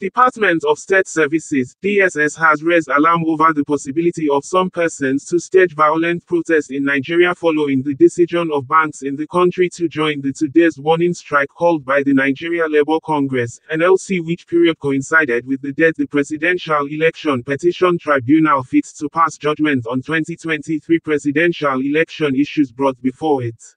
Department of State Services DSS has raised alarm over the possibility of some persons to stage violent protests in Nigeria following the decision of banks in the country to join the today's warning strike called by the Nigeria Labour Congress NLC which period coincided with the date the Presidential Election Petition Tribunal fixed to pass judgment on 2023 presidential election issues brought before it.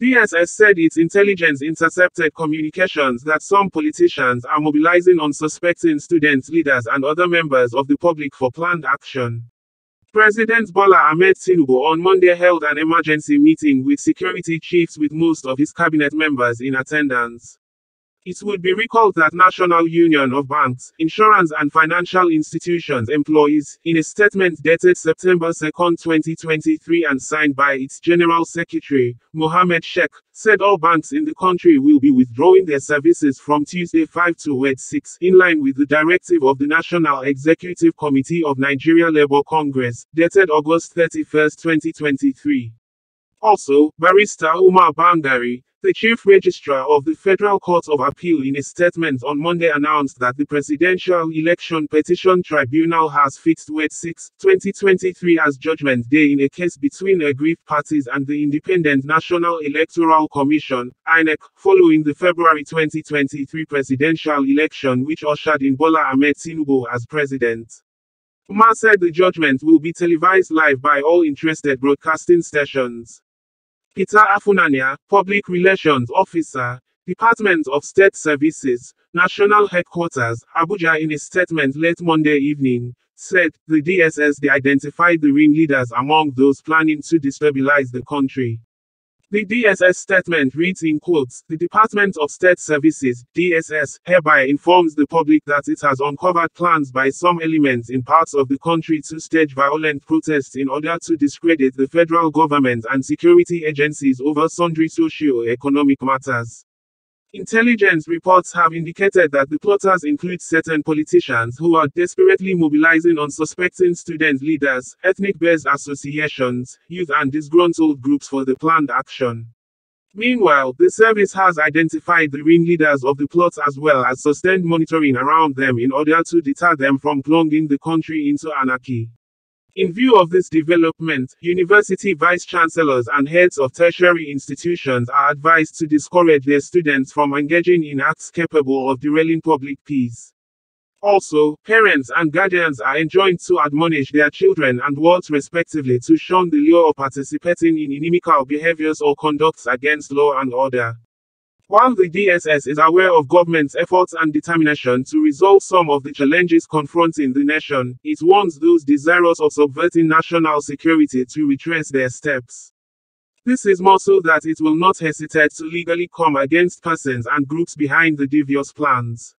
DSS said its intelligence intercepted communications that some politicians are mobilizing unsuspecting student leaders and other members of the public for planned action. President Bola Ahmed Tinubu on Monday held an emergency meeting with security chiefs with most of his cabinet members in attendance. It would be recalled that National Union of Banks, Insurance and Financial Institutions employees, in a statement dated September 2, 2023 and signed by its General Secretary, Mohammed Sheikh, said all banks in the country will be withdrawing their services from Tuesday 5 to 8 6 in line with the directive of the National Executive Committee of Nigeria Labour Congress, dated August 31, 2023. Also, Barrister Umar Bangari, the Chief Registrar of the Federal Court of Appeal in a statement on Monday announced that the Presidential Election Petition Tribunal has fixed Wait 6, 2023 as Judgment Day in a case between aggrieved parties and the Independent National Electoral Commission, INEC, following the February 2023 presidential election which ushered in Bola Ahmed Tinubu as president. Umar said the judgment will be televised live by all interested broadcasting stations. Peter Afunanya, Public Relations Officer, Department of State Services, National Headquarters, Abuja in a statement late Monday evening, said, the DSS identified the ringleaders among those planning to destabilize the country. The DSS statement reads in quotes, The Department of State Services, DSS, hereby informs the public that it has uncovered plans by some elements in parts of the country to stage violent protests in order to discredit the federal government and security agencies over sundry socio-economic matters. Intelligence reports have indicated that the plotters include certain politicians who are desperately mobilizing unsuspecting student leaders, ethnic-based associations, youth and disgruntled groups for the planned action. Meanwhile, the service has identified the ringleaders of the plots as well as sustained monitoring around them in order to deter them from plunging the country into anarchy. In view of this development, university vice-chancellors and heads of tertiary institutions are advised to discourage their students from engaging in acts capable of derailing public peace. Also, parents and guardians are enjoined to admonish their children and wards respectively to shun the lure of participating in inimical behaviors or conducts against law and order. While the DSS is aware of government's efforts and determination to resolve some of the challenges confronting the nation, it warns those desirous of subverting national security to retrace their steps. This is more so that it will not hesitate to legally come against persons and groups behind the devious plans.